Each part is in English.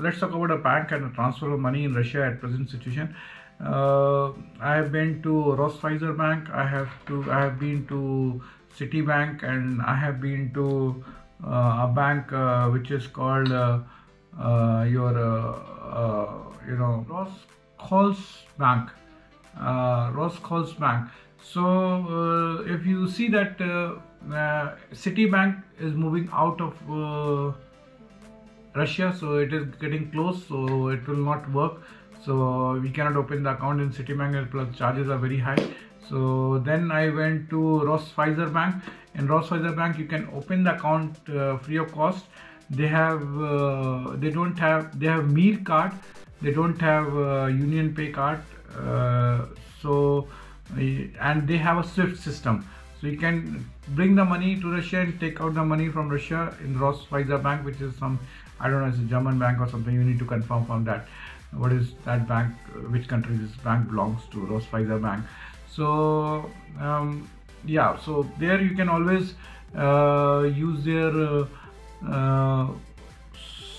let's talk about a bank and a transfer of money in Russia at present situation. Uh, I have been to Raiffeisen Bank. I have to. I have been to Citibank, and I have been to uh, a bank uh, which is called uh, uh, your you know Roscols Bank. Roscols Bank. So if you see that Citibank is moving out of Russia, so it is getting close, so it will not work. So we cannot open the account in Citibank plus charges are very high. So then I went to Raiffeisen Bank. In Raiffeisen Bank, you can open the account uh, free of cost. They have, uh, they don't have, they have Mir card. They don't have uh, Union Pay card. Uh, so, and they have a SWIFT system. So you can bring the money to Russia and take out the money from Russia in Raiffeisen Bank, which is some I don't know, it's a German bank or something. You need to confirm from that. What is that bank? Which country this bank belongs to? Raiffeisen Bank. So um, yeah, so there you can always uh, use their uh, uh,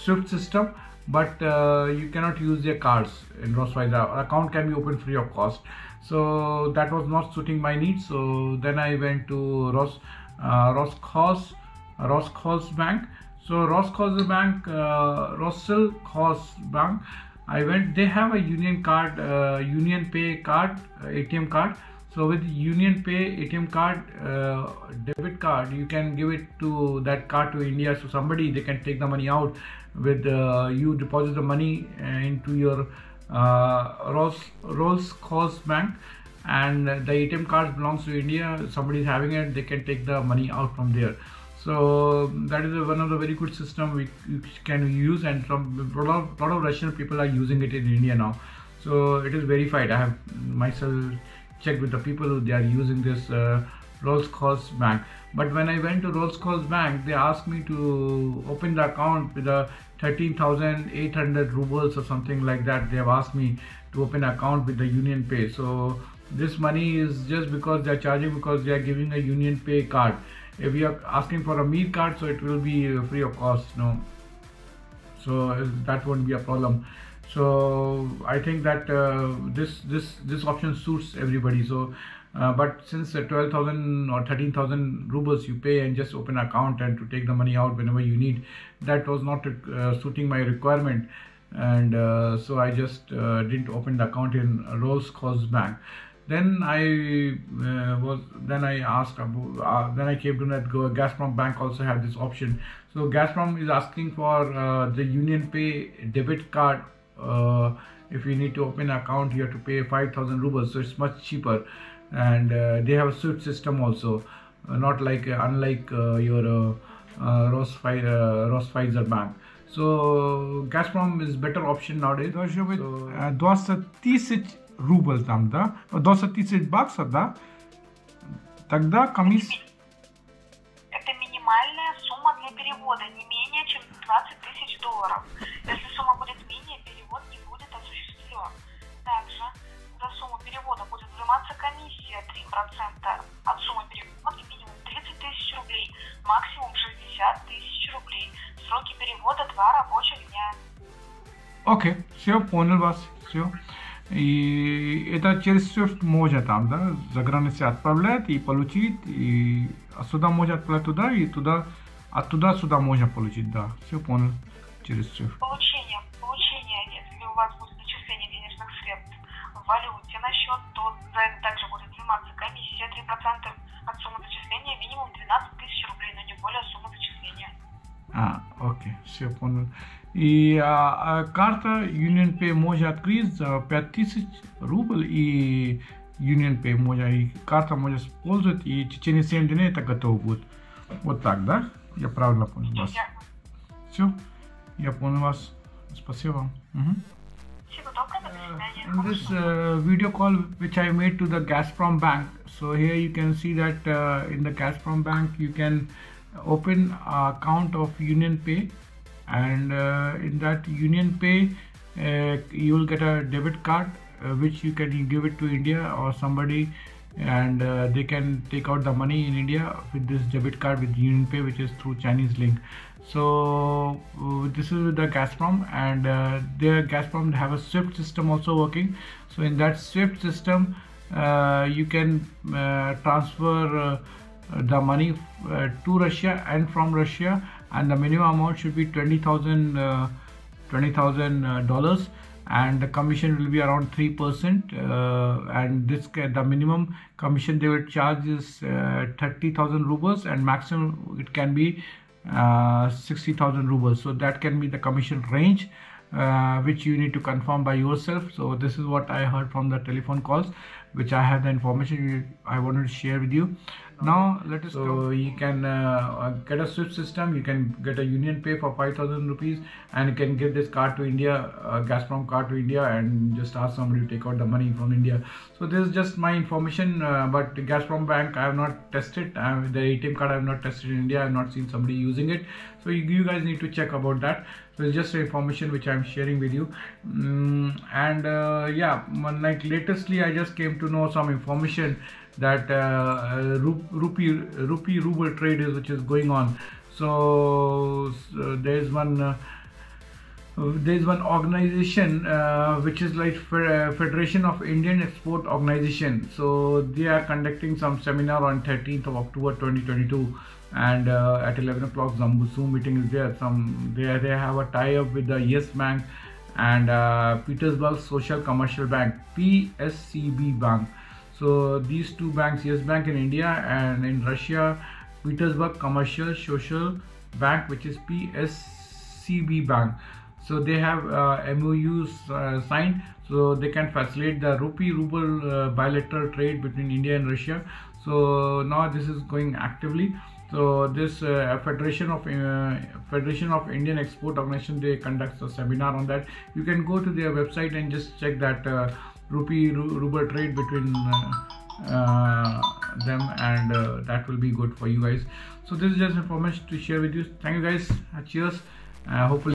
SWIFT system, but uh, you cannot use their cards in Raiffeisen. Account can be opened free of cost. So that was not suiting my needs. So then I went to Ros uh, Roscos Roscos Bank so Roscos Bank, uh, Bank, I went. They have a Union card, uh, Union Pay card, uh, ATM card. So with Union Pay ATM card, uh, debit card, you can give it to that card to India. So somebody they can take the money out with uh, you deposit the money uh, into your uh, Rolls Bank, and the ATM card belongs to India. Somebody is having it, they can take the money out from there so that is one of the very good system we, can use and a lot, of, lot of russian people are using it in india now so it is verified i have myself checked with the people who they are using this uh, Rolls Bank. But when I went to Rolls Bank, they asked me to open the account with a 13,800 rubles or something like that. They have asked me to open account with the Union Pay. So this money is just because they are charging because they are giving a Union Pay card if you are asking for a Mir card so it will be free of cost no. So uh, that won't be a problem. So I think that uh, this this this option suits everybody. So uh, but since uh, 12,000 or 13,000 rubles you pay and just open account and to take the money out whenever you need that was not uh, suiting my requirement. And uh, so I just didn't open the account in Rolls Cost Bank then I uh, was then I asked about uh, then I came to that go Gazprom Bank also have this option. So Gazprom is asking for uh, the Union Pay debit card. Uh, if you need to open an account, you have to pay 5,000 rubles, so it's much cheaper. And uh, they have a SWIFT system also, uh, not like unlike your uh, Rosfire, Bank. So Gazprom is better option nowadays. So, 20 рубль там, да, до 30 баксов, да, тогда комиссия... Это минимальная сумма для перевода, не менее чем 20 тысяч долларов. Если сумма будет менее, перевод не будет осуществлен. Также за сумму перевода будет взиматься комиссия 3% от суммы перевода, минимум 30 тысяч рублей, максимум 60 тысяч рублей. Сроки перевода 2 рабочих дня. Окей, okay, все, понял вас, все. И это через SWIFT может там, да, за границей отправлять и получить, и сюда можно отправлять туда, и туда, оттуда сюда можно получить, да, все понял, через SWIFT. Получение, получение, если у вас будет зачисление денежных средств в валюте на счет, то за это также будет взиматься комиссия 3% от суммы зачисления, минимум 12 тысяч рублей, но не более суммы зачисления. А, окей, все понял. И а, а, карта Union Pay может открыть за 5000 рублей и Union Pay может, и карта может использовать, и в течение 7 дней это готово будет. Вот так, да? Я правильно понял вас. Все, я понял вас. Спасибо. Угу. in this uh, video call which I made to the Gazprom bank so here you can see that uh, in the Gazprom bank you can open account of Union Pay. And uh, in that union pay uh, you will get a debit card uh, which you can give it to india or somebody. And uh, they can take out the money in india with this debit card with union pay which is through chinese link. So uh, this is with the Gazprom. And uh, their Gazprom have a Swift system also working. So in that Swift system you can transfer the money uh, to Russia and from Russia and the minimum amount should be 20,000 uh, $20,000 and the commission will be around 3% uh, and this the minimum commission they will charge is uh, 30,000 rubles and maximum it can be uh, 60,000 rubles. So that can be the commission range uh, which you need to confirm by yourself. So this is what I heard from the telephone calls which I have the information I wanted to share with you now let us so you can uh, uh, get a swift system. You can get a union pay for 5000 rupees and you can give this card to india uh, gazprom card to india and just ask somebody to take out the money from india. So this is just my information uh, but gazprom bank i have not tested. I have, the atm card i have not tested in india. I have not seen somebody using it. So you, you guys need to check about that so it's just information which i'm sharing with you. Mm, and uh, yeah like latestly i just came to know some information that uh, rupee rupee ruble trade is which is going on. So, so there is one uh, there is one organization uh, which is like uh, Federation of Indian Export Organization. So they are conducting some seminar on 13th of October 2022, and uh, at 11 o'clock Zoom meeting is there. Some they they have a tie up with the Yes Bank and uh, Petersburg Social Commercial Bank (PSCB) Bank. So these two banks, Yes Bank in India and in Russia, Petersburg Commercial Social Bank, which is PSCB Bank. So they have uh, MOUs uh, signed, so they can facilitate the rupee ruble uh, bilateral trade between India and Russia. So now this is going actively. So this uh, Federation of uh, Federation of Indian Export Organization they conduct a seminar on that. You can go to their website and just check that uh, rupee ruble trade between them and that will be good for you guys so this is just information to share with you thank you guys cheers hopefully